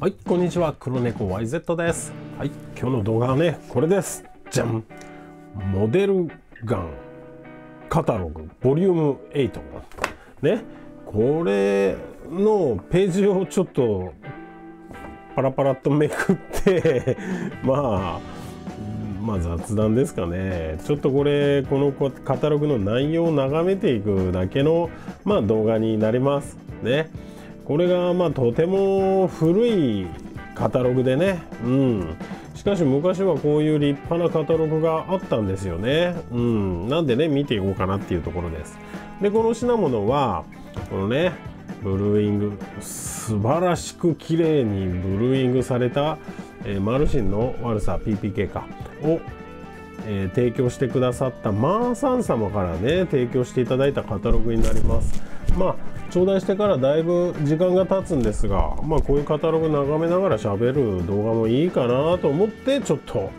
はい、こんにちは。黒猫 YZ です。はい、今日の動画はね、これです。じゃんモデルガンカタログボリューム8。ね、これのページをちょっとパラパラっとめくって、まあ、まあ雑談ですかね。ちょっとこれ、このカタログの内容を眺めていくだけの、まあ動画になります。ね。これがまあとても古いカタログでね、うん、しかし昔はこういう立派なカタログがあったんですよね、うん、なんでね見ていこうかなっていうところです。でこの品物はこのねブルーイング素晴らしく綺麗にブルーイングされた、えーマルシンの悪さ PPK かをえー提供してくださったマーさん様からね提供していただいたカタログになります。まあ頂戴してからだいぶ時間が経つんですがまあこういうカタログ眺めながら喋る動画もいいかなと思ってちょっと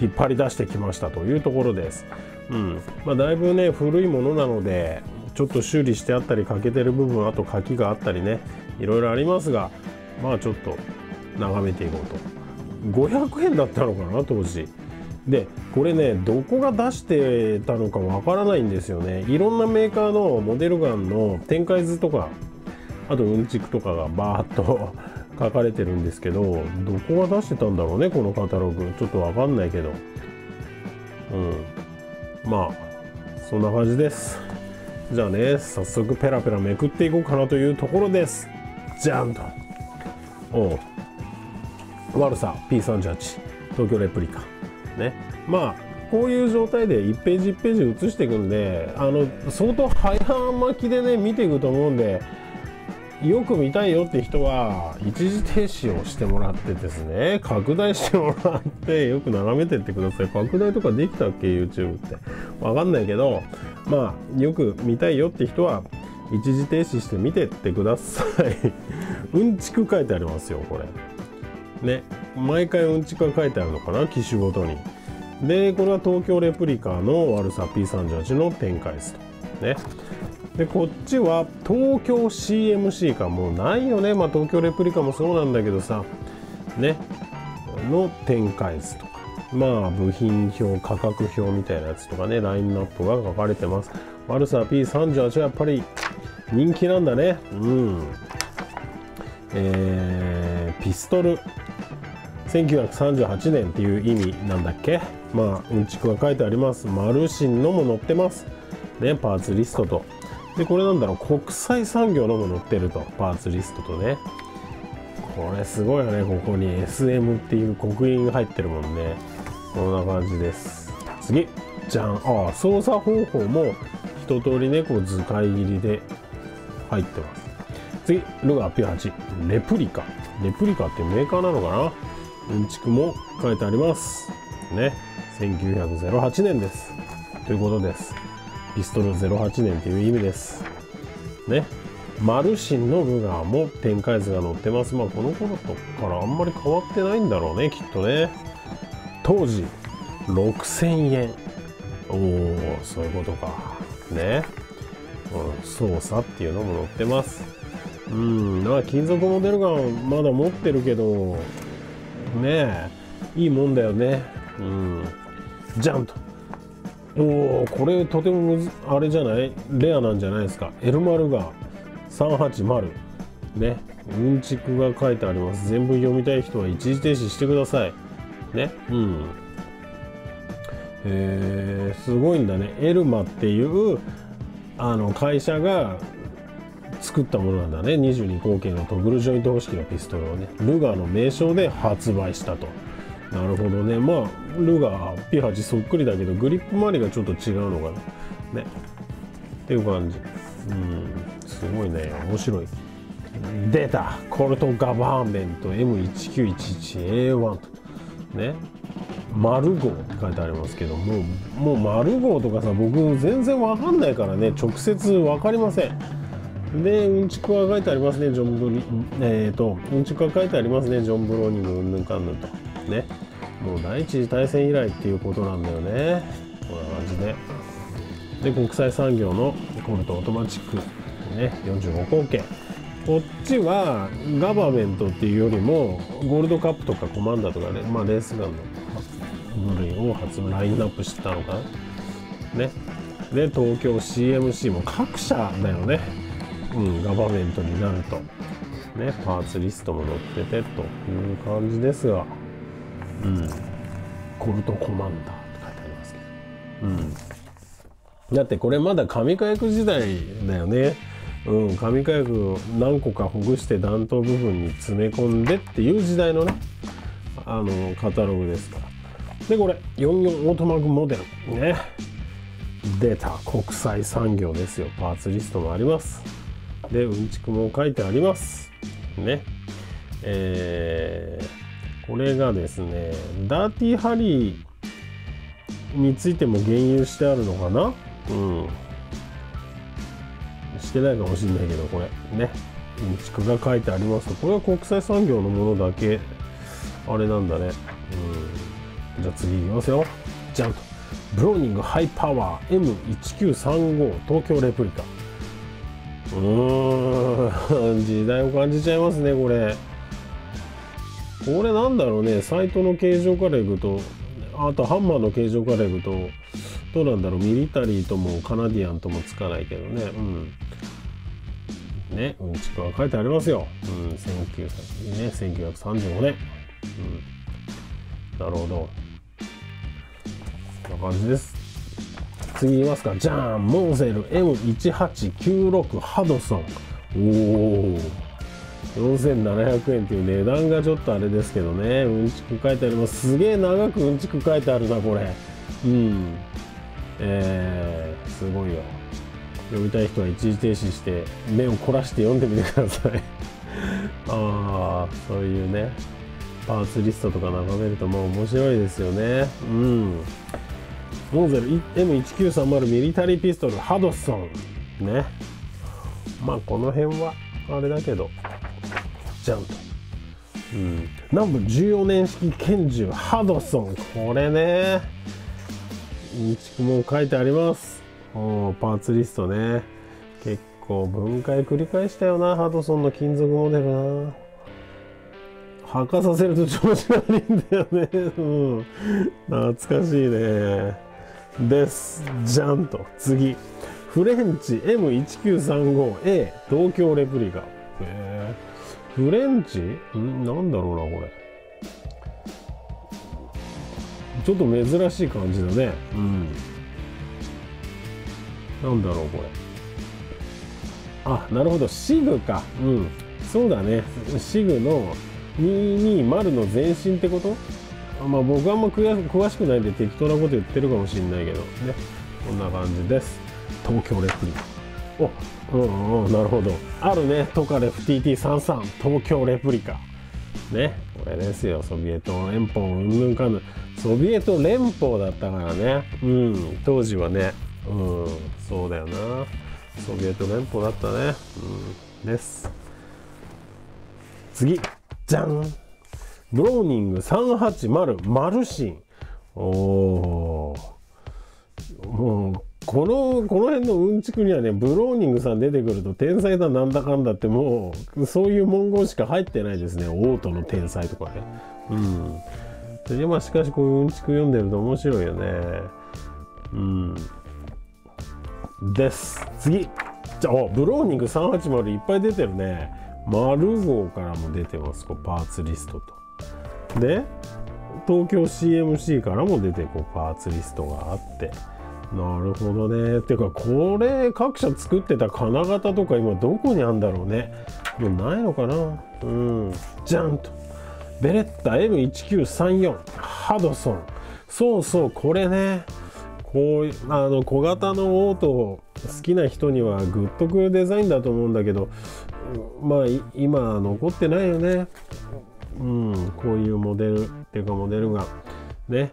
引っ張り出してきましたというところです。うん。まあだいぶね古いものなのでちょっと修理してあったり欠けてる部分あと書きがあったりねいろいろありますがまあちょっと眺めていこうと。500円だったのかな当時。でこれねどこが出してたのかわからないんですよね。いろんなメーカーのモデルガンの展開図とかあとうんちくとかがバーッと 書かれてるんですけどどこが出してたんだろうねこのカタログ。ちょっとわかんないけど。うん。まあそんな感じです。じゃあね早速ペラペラめくっていこうかなというところです。じゃんと。おう。悪さ P38 東京レプリカ。ね。まあこういう状態で1ページ1ページ写していくんであの相当早巻きでね見ていくと思うんでよく見たいよって人は一時停止をしてもらってですね拡大してもらってよく眺めてってください。拡大とかできたっけ？YouTube って。わかんないけどまあよく見たいよって人は一時停止して見てってください。うんちく書いてありますよこれ。ね。毎回うんちくが書いてあるのかな機種ごとに。でこれは東京レプリカの悪さ P38 の展開図と。ね。でこっちは東京 CMC か。もうないよね。まあ東京レプリカもそうなんだけどさ。ね。の展開図とか。まあ部品表価格表みたいなやつとかね。ラインナップが書かれてます。悪さ P38 はやっぱり人気なんだね。うん。えーピストル。1938年っていう意味なんだっけ？まあうんちくが書いてあります。マルシンのも載ってます。ねパーツリストと。でこれなんだろう？国際産業のも載ってると。パーツリストとね。これすごいよね。ここに SM っていう刻印が入ってるもんね。こんな感じです。次。じゃんああ操作方法も一通りねこう図解切りで入ってます。次。ルガー P8 レプリカ。レプリカってメーカーなのかな？うんちくも書いてあります。ね。1908年です。ということです。ピストル08年という意味です。ね。マルシンのルガーも展開図が載ってます。まあこの頃とからあんまり変わってないんだろうねきっとね。当時6000円。おおそういうことか。ね、うん、操作っていうのも載ってます。うんまあ金属モデルガンまだ持ってるけどね。えいいもんだよね。うん。じゃんとおおこれとてもむずあれじゃない？レアなんじゃないですか？エルマルガ380ね。うんちくが書いてあります。全部読みたい人は一時停止してください。ね。うん。えー、すごいんだね。エルマっていうあの会社が作ったものなんだね。22口径のトグルジョイント方式のピストルをね。ルガーの名称で発売したと。なるほどね。まあルガー P8 そっくりだけどグリップ周りがちょっと違うのかな。ね。っていう感じ。うん。すごいね。面白い。出た。コルトガバーメント。M1911A1 とね。丸号って書いてありますけどもうもう丸号とかさ僕全然わかんないからね。直接わかりません。で、うんちくが書いてありますね、ジョンブリ、えっ、ー、と、うんちくが書いてありますね、ジョン・ブローニング、うんぬんかんぬんと。ね。もう第一次大戦以来っていうことなんだよね。こんな感じで。で、国際産業のコルトオートマチック、ね、45口径。こっちはガバメントっていうよりもゴールドカップとかコマンダーとかね、まあ、レースガンの部類を発ラインナップしてたのかなねで東京 CMC も各社だよねうんガバメントになると。ねパーツリストも載っててという感じですが。うん。コルトコマンダーって書いてありますけど。うん。だってこれまだ紙火薬時代だよね。うん、紙火薬を何個かほぐして弾頭部分に詰め込んでっていう時代のねあのカタログですから。でこれ44オートマグモデルね。出た国際産業ですよ。パーツリストもあります。でうんちくも書いてあります。ね。えー、これがですねダーティーハリーについても言及してあるのかな？うん。してないかもしれないけどこれ。ね。うんちくが書いてありますこれは国際産業のものだけ。あれなんだね。うん。じゃあ次いきますよ。じゃんとブローニングハイパワー M1935 東京レプリカ。うーん。時代を感じちゃいますねこれ。これなんだろうねサイトの形状からいくとあとハンマーの形状からいくとどうなんだろうミリタリーともカナディアンともつかないけどね。うん。ねうんちくは書いてありますよ。うん1900ね1935年。うん。なるほど。こんな感じです。次言いますか。じゃんモーゼル M1896 ハドソン。おお4700円っていう値段がちょっとあれですけどね。うんちく書いてあります。すげえ長くうんちく書いてあるなこれ。うん。えー、すごいよ。読みたい人は一時停止して目を凝らして読んでみてください。ああそういうねパーツリストとか眺めるともう面白いですよね。うん。モーゼル M1930 ミリタリーピストルハドソン。ね。まあこの辺はあれだけどじゃんと、うん、南部14年式拳銃ハドソン。これね。うんちくも書いてあります。おパーツリストね。結構分解繰り返したよなハドソンの金属モデルな。履かさせると調子悪いんだよね。うん。懐かしいね。です。じゃんと。次。フレンチ M1935A 東京レプリカ。えー、フレンチ？ん？なんだろうなこれ。ちょっと珍しい感じだね。うん。なんだろうこれ。あなるほど。シグか。うん。そうだね。シグの220の前身ってこと？まあ僕はあんま詳しくないんで適当なこと言ってるかもしれないけど。ね。こんな感じです。東京レプリカおうんうんなるほど。あるね。トカレフ TT33 東京レプリカね。これですよ。ソビエト連邦うんぬんかんぬソビエト連邦だったからね。うん。当時はね。うん。そうだよな。ソビエト連邦だったね。うん。です。次。じゃんローニング380マルシンおおもうこのこの辺のうんちくにはねブローニングさん出てくると天才だなんだかんだってもうそういう文言しか入ってないですね。オートの天才とかね。うん。でまあしかしこういううんちく読んでると面白いよね。うん。です。次。じゃあブローニング380いっぱい出てるね。丸号からも出てます。こうパーツリストと。で東京 CMC からも出てこうパーツリストがあって。なるほどね。っていうかこれ各社作ってた金型とか今どこにあんだろうね。もうないのかな。うん。じゃんと。ベレッタ M1934 ハドソン。そうそうこれね。こういうあの小型のオート好きな人にはグッとくるデザインだと思うんだけど。まあ今残ってないよね。うんこういうモデルっていうかモデルがね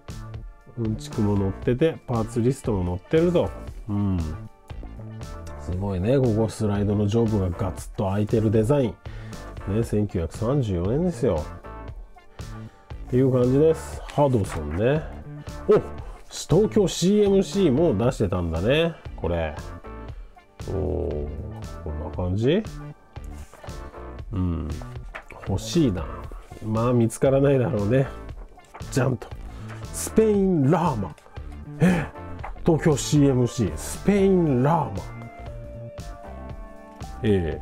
うんちくも載っててパーツリストも載ってると。うん。すごいねここスライドの上部がガツッと開いてるデザイン。ね1934年ですよ。っていう感じです。ハドソンね。お東京 CMC も出してたんだねこれ。おこんな感じ？うん。欲しいな。まあ見つからないだろうね。じゃんと。スペインラーマ。え東京 CMC スペインラーマ。え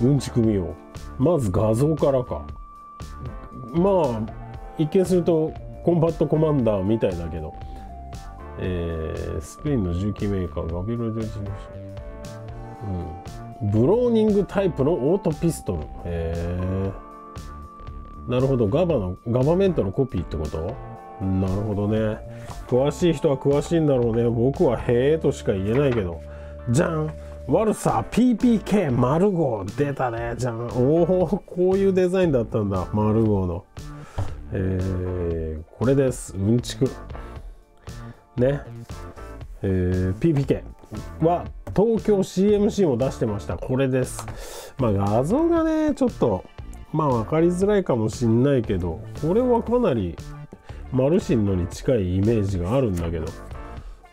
えうんちく見よう。まず画像からか。まあ一見するとコンバットコマンダーみたいだけど、えー、スペインの重機メーカーガビロデ事務所、うん、ブローニングタイプのオートピストル。へえ。なるほど。ガバのガバメントのコピーってこと？なるほどね。詳しい人は詳しいんだろうね。僕はへえとしか言えないけど。じゃん。ワルサー PPK マルゴー。出たね。じゃん。おおこういうデザインだったんだ。マルゴーの。えー、これです。うんちく。ね。えー、PPK は東京 CMC も出してました。これです。まあ画像がねちょっとまあ分かりづらいかもしんないけどこれはかなりマルシンのに近いイメージがあるんだけど。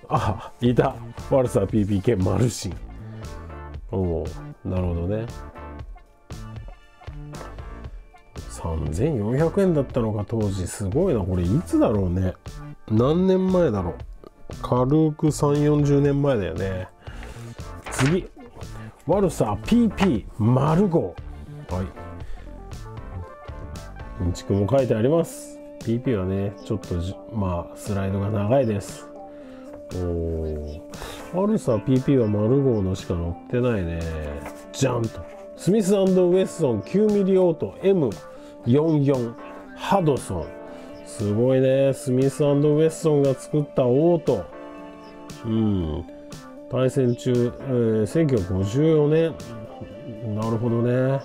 あいた。ワルサー PPK マルシン。おおなるほどね。3400円だったのか当時。すごいな。これいつだろうね。何年前だろう。軽く3 4 0年前だよね。次。ワルサー PP マルゴ。はい。うんちくも書いてあります。PP はねちょっとまあスライドが長いです。おおワルサ PP はマルゴーのしか載ってないね。ジャンと。スミスウェスソン9ミリオート M 44ハドソン。すごいね。スミスウェッソンが作ったオート。うん。対戦中、えー、1954年なるほどね。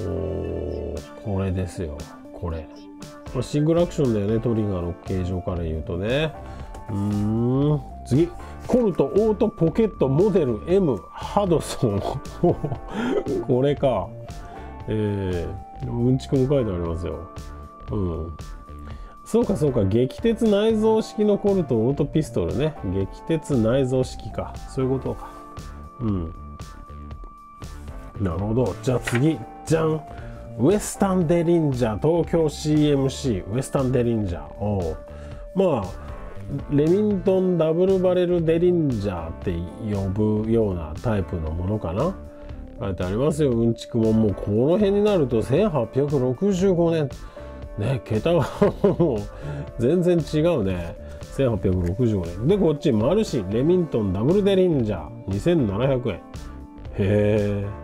おこれですよこれこれシングルアクションだよねトリガーの形状から言うとねうん次コルトオートポケットモデル M ハドソン これかえーうんちくも書いてありますよ。うん。そうかそうか、撃鉄内蔵式のコルトオートピストルね。撃鉄内蔵式か。そういうことか。うん。なるほど。じゃあ次、じゃん。ウエスタンデリンジャー、東京 CMC、ウエスタンデリンジャー。おまあ、レミントンダブルバレルデリンジャーって呼ぶようなタイプのものかな。書いてありますよ。うんちくももうこの辺になると1865年ね桁がもう全然違うね。1865年でこっちマルシンレミントンダブルデリンジャー。2700円へえ。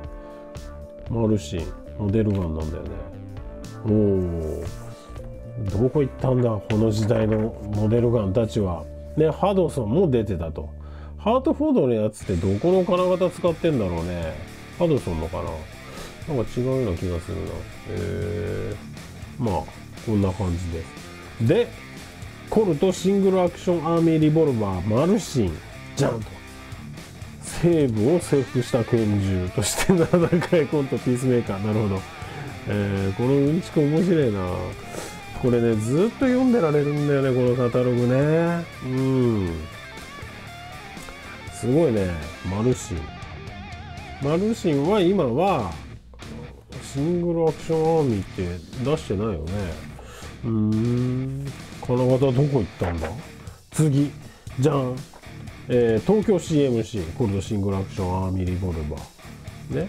マルシンモデルガンなんだよね。おおどこ行ったんだ？この時代のモデルガンたちは。ねハドソンも出てたと。ハートフォードのやつってどこの金型使ってんだろうね。ハドソンのかな？なんか違うような気がするな。えー、まあ、こんな感じで。す。で、コルトシングルアクションアーミーリボルバーマルシン、ジャンと。西部を征服した拳銃として名高いコントピースメーカー。なるほど。えー、このうんちく面白いな。これね、ずっと読んでられるんだよね、このカタログね。うん。すごいね、マルシン。マルシンは今はシングルアクションアーミーって出してないよねうーん金型どこ行ったんだ？次じゃん、えー、東京 CMC コルドシングルアクションアーミーリボルバー。ね。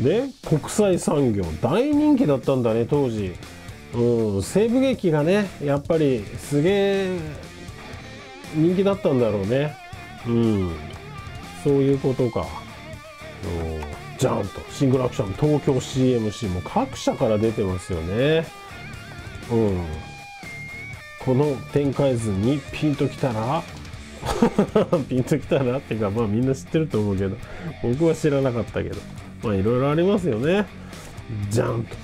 で国際産業。大人気だったんだね当時。うん西部劇がねやっぱりすげえ人気だったんだろうね。うん。そういうことか。ジャンとシングルアクション東京 CMC も各社から出てますよね。うん。この展開図にピンときたら ピンときたらっていうかまあみんな知ってると思うけど僕は知らなかったけど。まあいろいろありますよね。ジャンと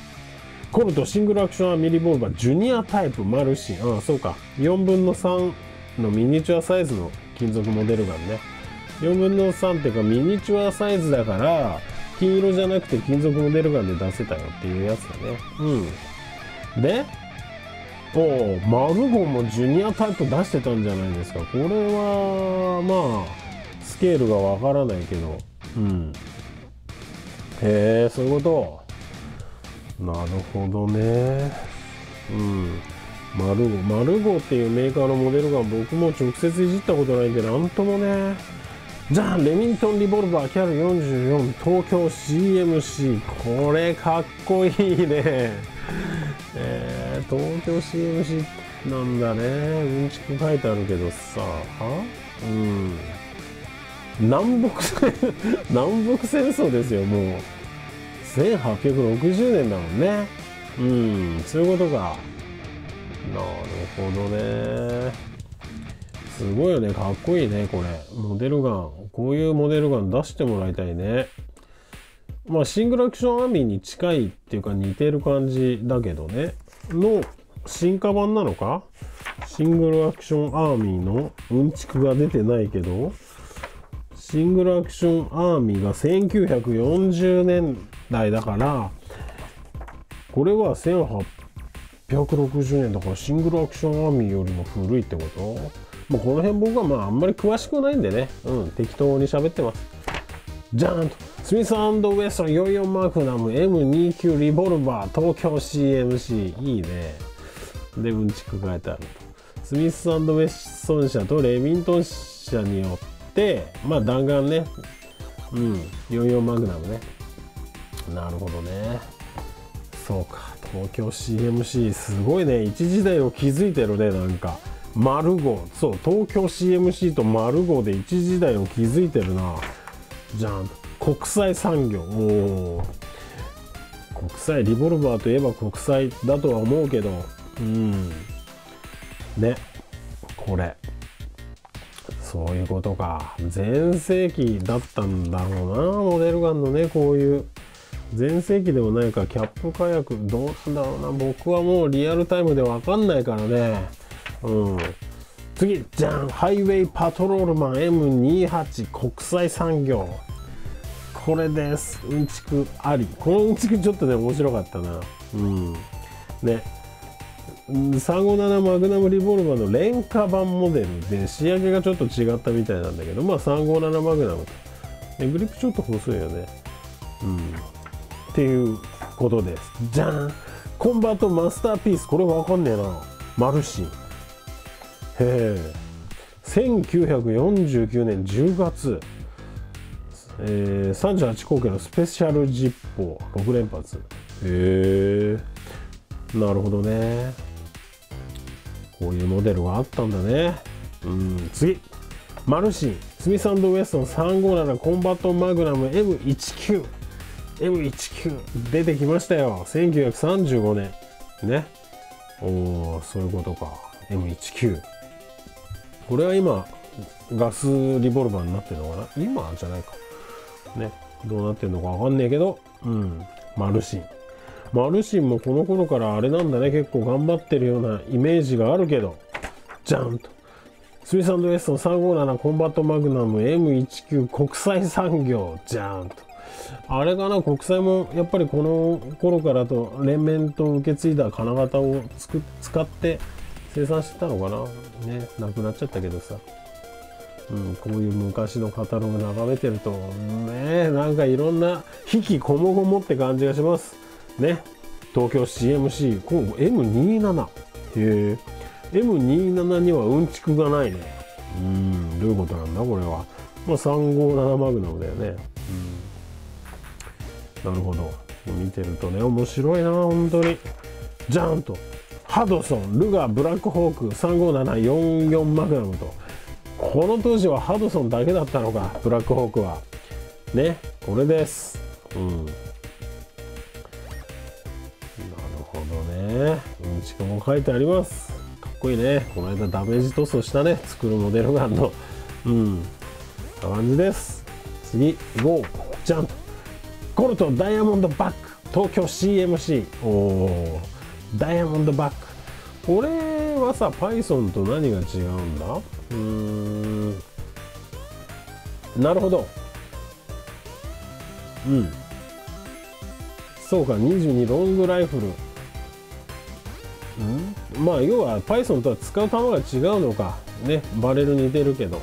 コルトシングルアクションはミリボルバージュニアタイプマルシンああそうか。4分の3のミニチュアサイズの金属モデルガンね。4分の3っていうかミニチュアサイズだから金色じゃなくて金属モデルガンで出せたよっていうやつだね。うん。でおマルゴンもジュニアタイプ出してたんじゃないですか。これはまあスケールがわからないけど。うん。へえそういうこと。なるほどね。うん。マルゴマルゴっていうメーカーのモデルガン僕も直接いじったことないんでなんともね。じゃあレミントンリボルバーキャル44東京 CMC これかっこいいね、東京 CMC なんだね。うんちく書いてあるけどさ。はうん。南北 南北戦争ですよもう。1860年だもんね。うん。そういうことか。なるほどね。すごいよね。かっこいいねこれ。モデルガン。こういうモデルガン出してもらいたいね。まあシングルアクションアーミーに近いっていうか似てる感じだけどね。の進化版なのか？シングルアクションアーミーのうんちくが出てないけどシングルアクションアーミーが1940年代だからこれは1860年だからシングルアクションアーミーよりも古いってこと？まあ、この辺僕はまああんまり詳しくないんでね、うん、適当に喋ってます。じゃーんとスミスウェスト44マークナム M29 リボルバー東京 CMC いいね。で、うんちく書いてある。スミスウェストン社とレミントン社によって、まあ弾丸ね、うん、44マグナムね。なるほどね。そうか、東京 CMC すごいね。一時代を築いてるね、なんか。マルゴそう東京 CMC とマルゴで一時代を築いてるなじゃん。国際産業。お国際リボルバーといえば国際だとは思うけど。うん。ね。これ。そういうことか。全盛期だったんだろうなモデルガンのねこういう。全盛期でもないかキャップ火薬。どうなんだろうな。僕はもうリアルタイムで分かんないからね。うん、次じゃんハイウェイパトロールマン M28 国際産業。これです。うんちくあり。このうんちくちょっとね面白かったな。うん。ね357マグナムリボルバーの廉価版モデルで仕上げがちょっと違ったみたいなんだけどまあ357マグナム。とグリップちょっと細いよね。うん。っていうことです。じゃんコンバートマスターピース。これわかんねえな。マルシン。へえ。1949年10月、えー、38口径のスペシャルジッポー6連発。へえ。なるほどね。こういうモデルがあったんだね。うん次。マルシンスミスウェストン357コンバットマグナム M19 M19 出てきましたよ。1935年ねおおそういうことか。M19 これは今ガスリボルバーになってるのかな？今じゃないか。ね。どうなってるのかわかんねえけど。うん。マルシン。マルシンもこの頃からあれなんだね。結構頑張ってるようなイメージがあるけど。ジャンと。スミスウエスト357コンバットマグナム M19 国際産業。ジャーンと。あれかな？国際もやっぱりこの頃からと連綿と受け継いだ金型を使って生産してたのかな？ねなくなっちゃったけどさ、うん、こういう昔のカタログ眺めてるとねなんかいろんな引きこもごもって感じがします。ね。東京 CMC こう M27 へえ。M27 にはうんちくがないね。うんどういうことなんだこれは。まあ357マグナムだよね。うん。なるほど。見てるとね面白いな本当に。ジャーンと。ハドソンルガーブラックホーク35744マグナムと。この当時はハドソンだけだったのかブラックホークは。ねこれです。うん。なるほどね。うんちくも書いてあります。かっこいいね。この間ダメージ塗装したね。作るモデルガンの。うん。な感じです。次ゴージャンプ。コルトダイヤモンドバック。東京 CMC おおダイヤモンドバック。これはさ Python と何が違うんだ？うーん。なるほど。うん。そうか22ロングライフル。ん？まあ要は Python とは使う弾が違うのか。ねバレル似てるけど。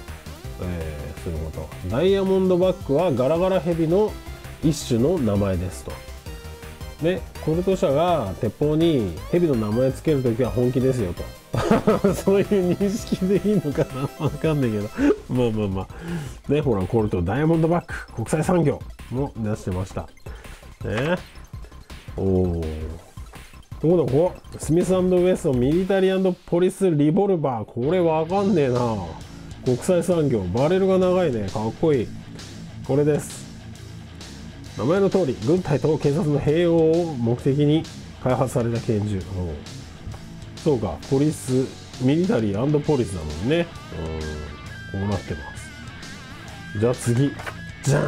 えー、そういうこと。ダイヤモンドバックはガラガラヘビの一種の名前ですと。ねコルト社が鉄砲に蛇の名前つけるときは本気ですよと。そういう認識でいいのかなわかんないけど。まあまあまあ。ねほらコルトダイヤモンドバック国際産業も出してました。ね。おおところここスミスウェストミリタリーポリスリボルバー。これわかんねえな。国際産業。バレルが長いね。かっこいい。これです。名前の通り軍隊と警察の併用を目的に開発された拳銃そうかポリスミリタリーポリスなのにね。うん。こうなってます。じゃあ次。じゃん。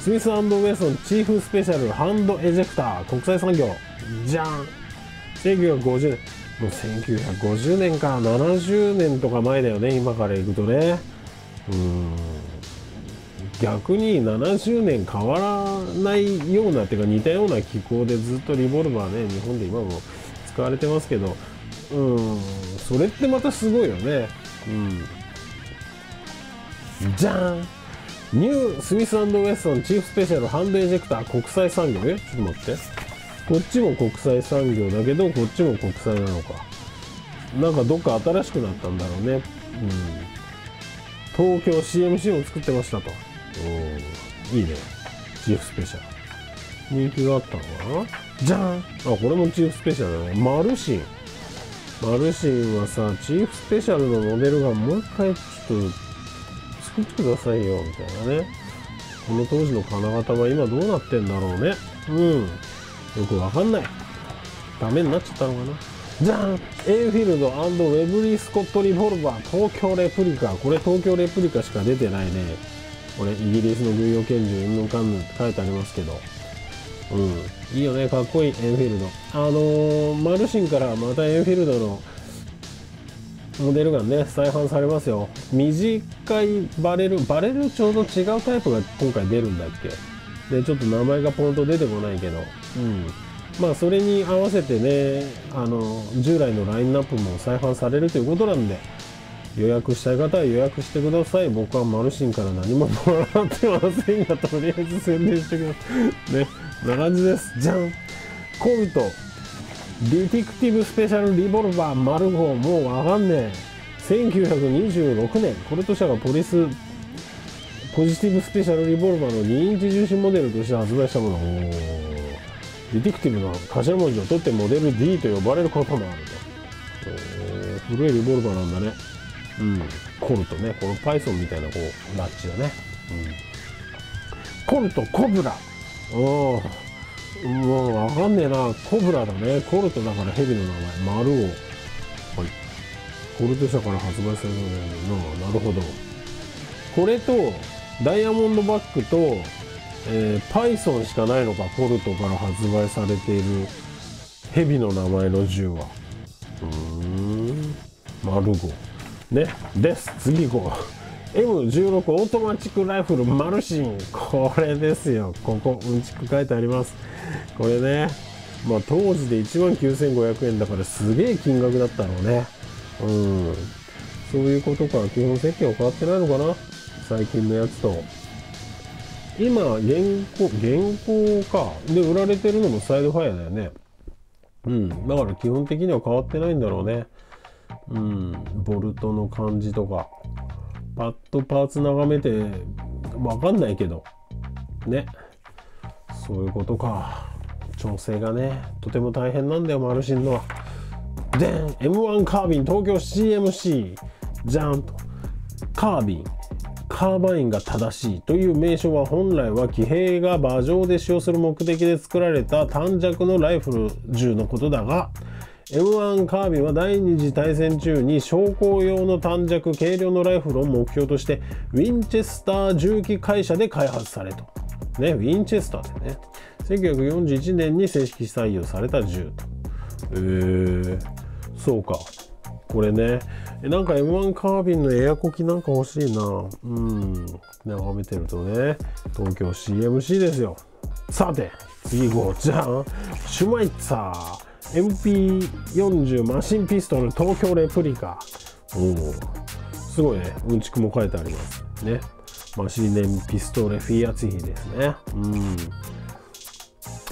スミスウェストンチーフスペシャルハンドエジェクター。国際産業。じゃん1950年もう1950年か。70年とか前だよね。今から行くとね。うん。逆に70年変わらないようなっていうか似たような機構でずっとリボルバーね日本で今も使われてますけどうんそれってまたすごいよね。うん。じゃーん。ニュースミスウェストンチーフスペシャルハンドエジェクター国際産業。えちょっと待って。こっちも国際産業だけどこっちも国際なのか。なんかどっか新しくなったんだろうね。うん。東京 CMC を作ってましたと。おいいね。チーフスペシャル。人気があったのかな？じゃん。あこれもチーフスペシャルだね。マルシン。マルシンはさチーフスペシャルのモデルがもう一回ちょっと作ってくださいよみたいなね。この当時の金型は今どうなってんだろうね。うん。よくわかんない。ダメになっちゃったのかな？じゃん。エイフィールドウェブリー・スコット・リボルバー。東京レプリカ。これ東京レプリカしか出てないね。これイギリスの軍用拳銃うんぬんかんぬんって書いてありますけど。うん。いいよねかっこいいエンフィールド。あのー、マルシンからまたエンフィールドのモデルガンね再販されますよ。短いバレルバレルちょうど違うタイプが今回出るんだっけ。でちょっと名前がポンと出てこないけど。うん。まあそれに合わせてねあの従来のラインナップも再販されるということなんで。予約したい方は予約してください。僕はマルシンから何ももらってませんがとりあえず宣伝してください。ねこんな感じです。じゃん。コルト。ディティクティブスペシャルリボルバーマルゴーもうわかんねえ。1926年コルト社がポリスポジティブスペシャルリボルバーの2インチ銃身モデルとして発売したもの。ディティクティブの頭文字を取ってモデル D と呼ばれることもあると。古いリボルバーなんだね、コルトねこの Python みたいなこうラッチだね、うん、コルトコブラ。おもう分かんねえな。コブラだね。コルトだからヘビの名前。丸をはい。コルト社から発売されたのななるほど。これとダイヤモンドバックと、えー、Python しかないのかコルトから発売されているヘビの名前の銃は。うーん。丸5ね。です。次行こう。M16 オートマチックライフルマルシン。これですよ。ここうんちく書いてあります。これね。まあ当時で1万9500円だからすげえ金額だったろうね。うん。そういうことか。基本設計は変わってないのかな？最近のやつと。今現行現行か。で売られてるのもサイドファイアだよね。うん。だから基本的には変わってないんだろうね。うん、ボルトの感じとかパッとパーツ眺めて分かんないけどね。そういうことか。調整がねとても大変なんだよマルシンのは。で M1 カービン東京 CMC じゃんと。カービン。カーバインが正しい。という名称は本来は騎兵が馬上で使用する目的で作られた短尺のライフル銃のことだが M1 カービィは第二次大戦中に将校用の短尺軽量のライフルを目標としてウィンチェスター重機会社で開発されと。ね、ウィンチェスターでね。1941年に正式採用された銃と。えー、そうか。これね。なんか M1 カービンのエアコキなんか欲しいな。うん。眺めてるとね。東京 CMC ですよ。さて、次行こう。じゃあ、シュマイツァー。MP40 マシンピストル東京レプリカ。おおすごいね。うんちくも書いてありますね。マシネンピストレフィアツヒですね。うん。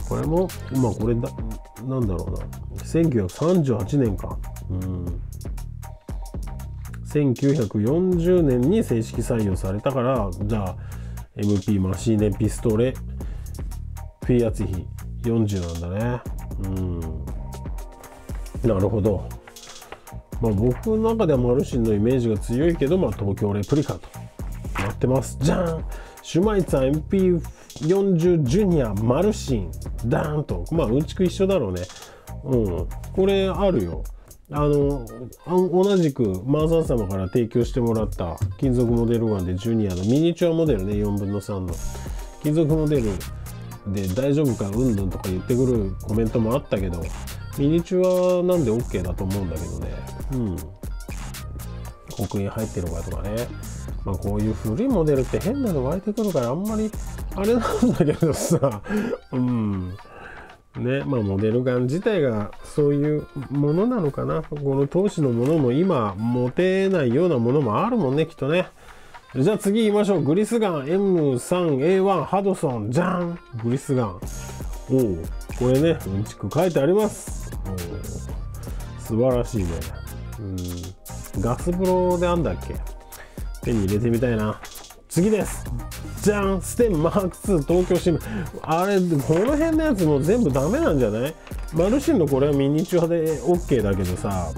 これもまあこれだなんだろうな。1938年か。うん。1940年に正式採用されたからじゃあ MP マシーネピストレフィアツヒ40なんだね。うん。なるほど。まあ僕の中ではマルシンのイメージが強いけどまあ東京レプリカとなってます。じゃん。シュマイツァ MP40 ジュニアマルシンダーンと。まあうんちく一緒だろうね。うん。これあるよ。あの同じくマーザー様から提供してもらった金属モデルガンでジュニアのミニチュアモデルね4分の3の。金属モデルで大丈夫かうんぬんとか言ってくるコメントもあったけどミニチュアなんで OK だと思うんだけどね。うん。刻印入ってるかとかね。まあこういう古いモデルって変なの湧いてくるからあんまりあれなんだけどさ。うん。ね。まあモデルガン自体がそういうものなのかな。この当時のものも今持てないようなものもあるもんねきっとね。じゃあ次言いましょう。グリスガン M3A1 ハドソンじゃんグリスガン。おおこれねうんちく書いてあります。素晴らしいね。うん。ガス風呂であんだっけ？手に入れてみたいな。次です。じゃんステンマーク2東京新聞。あれこの辺のやつも全部ダメなんじゃない？マルシンのこれはミニチュアで OK だけどさ。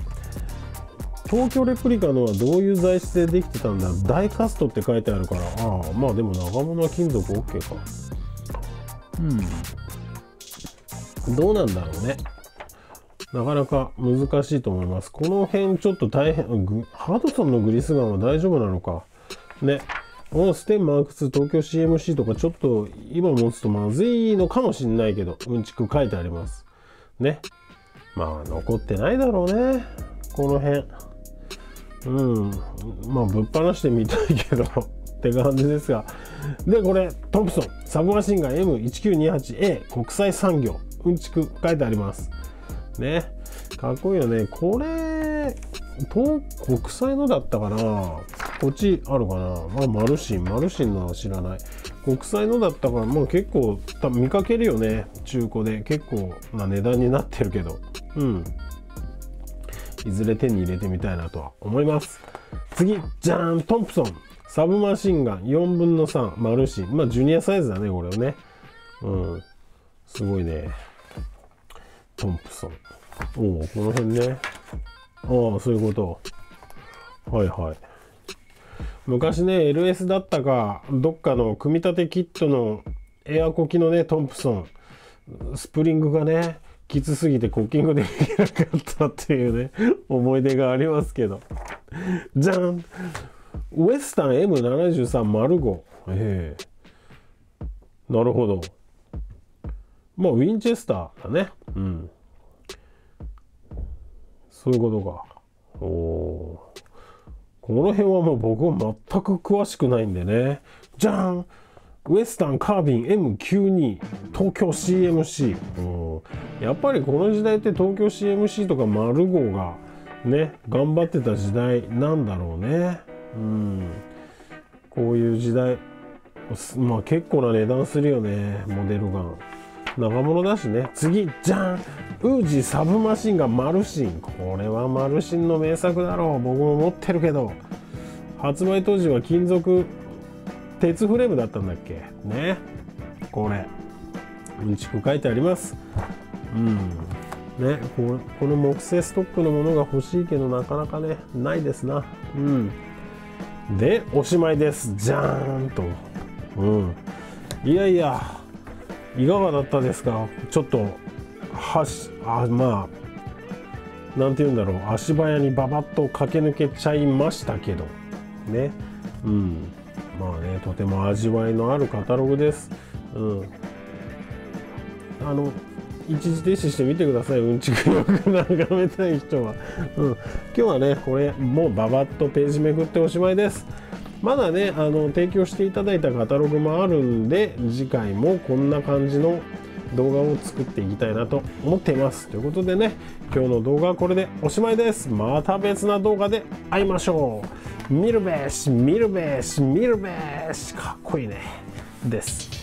東京レプリカのはどういう材質でできてたんだ？ダイカストって書いてあるから。ああまあでも長物は金属 OK か。うん。どうなんだろうね。なかなか難しいと思います。この辺ちょっと大変ハドソンのグリスガンは大丈夫なのか。ね。このステンマーク2東京 CMC とかちょっと今持つとまずいのかもしんないけどうんちく書いてあります。ね。まあ残ってないだろうね。この辺。うん。まあぶっ放してみたいけどって感じですが。でこれトンプソン。サブマシンガン M1928A 国際産業。うんちく書いてあります。ね。かっこいいよね。これ東国際のだったかな。こっちあるかな。まあマルシン。マルシンのは知らない。国際のだったからまあ結構多分見かけるよね。中古で。結構な値段になってるけど。うん。いずれ手に入れてみたいなとは思います。次じゃーんトンプソン。サブマシンガン。4分の3マルシン。まあジュニアサイズだねこれはね。うん。すごいね。トンプソン。おおこの辺ね。ああそういうこと。はいはい。昔ね LS だったかどっかの組み立てキットのエアコキのねトンプソン。スプリングがねきつすぎてコッキングできなかったっていうね思い出がありますけど。じゃん。ウエスタン M73-5 ええ。なるほど。まあウィンチェスターだね。うん。そういうことか。おおこの辺はもう僕は全く詳しくないんでね。じゃん。ウエスタンカービン M92 東京 CMC、うん、やっぱりこの時代って東京 CMC とかマルゴがね頑張ってた時代なんだろうね。うん。こういう時代まあ結構な値段するよねモデルガン。長物だしね。次じゃん。ウージサブマシンガンマルシンこれはマルシンの名作だろう。僕も持ってるけど。発売当時は金属鉄フレームだったんだっけ？ね。これ。うんちく書いてあります。うん。ねここの木製ストックのものが欲しいけどなかなかねないですな。うん。でおしまいです。じゃーんと。うん。いやいや。いかがだったですか？ちょっとはしあまあなんて言うんだろう。足早にババッと駆け抜けちゃいましたけど。ね。うん。まあねとても味わいのあるカタログです。うん。あの一時停止してみてください。うんちくよく眺めたい人は、うん、今日はねこれもうババッとページめくっておしまいです。まだねあの提供していただいたカタログもあるんで次回もこんな感じの動画を作っていきたいなと思っています。ということでね今日の動画はこれでおしまいです。また別な動画で会いましょう。見るべし見るべし見るべし。かっこいいね。です。